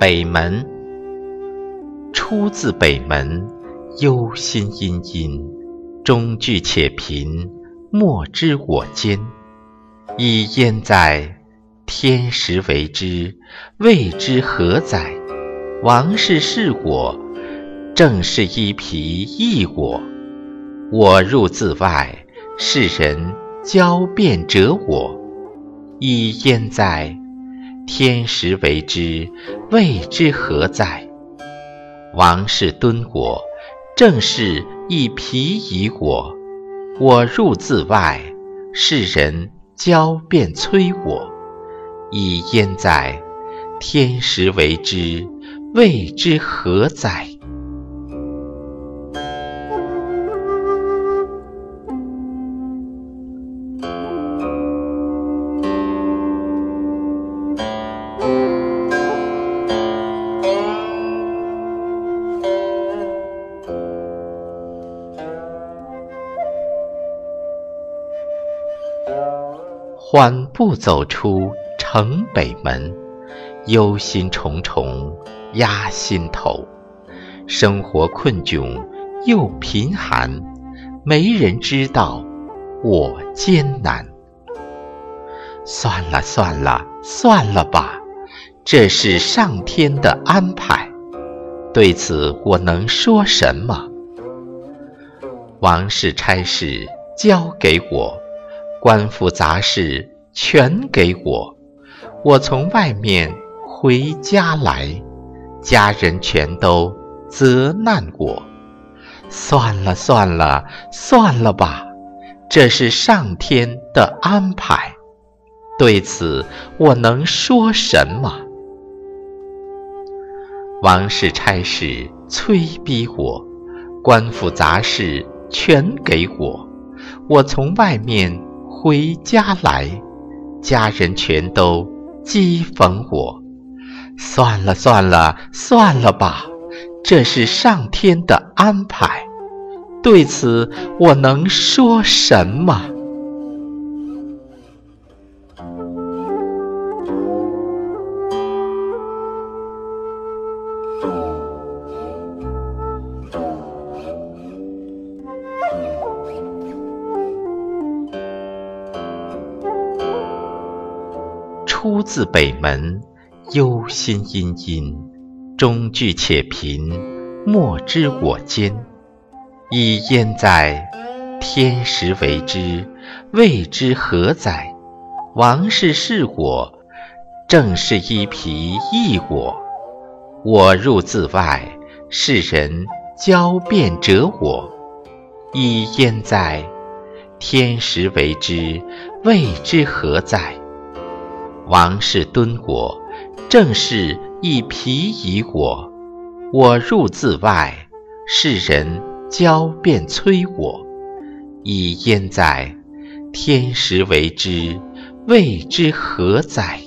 北门，出自北门，忧心忡忡，中具且贫，莫知我艰。以焉在？天时为之，谓之何哉？王室是我，正是一皮一我。我入自外，世人交辩者我。以焉在？天时为之，谓之何哉？王氏敦我，正是一皮一我。我入自外，世人交便催我。以焉在？天时为之，谓之何哉？缓步走出城北门，忧心忡忡压心头。生活困窘又贫寒，没人知道我艰难。算了算了算了吧，这是上天的安排。对此我能说什么？王室差事交给我。官府杂事全给我，我从外面回家来，家人全都责难我。算了算了算了吧，这是上天的安排。对此我能说什么？王氏差事催逼我，官府杂事全给我，我从外面。回家来，家人全都讥讽我。算了算了算了吧，这是上天的安排。对此我能说什么？出自北门，忧心忡忡，中具且贫，莫知我艰。以焉在？天时为之，谓之何哉？王室是我，正是一皮一我。我入自外，世人交辩者我。以焉在？天时为之，谓之何哉？王室敦我，正是一皮以我。我入自外，世人交便催我。以焉在？天时为之，谓之何哉？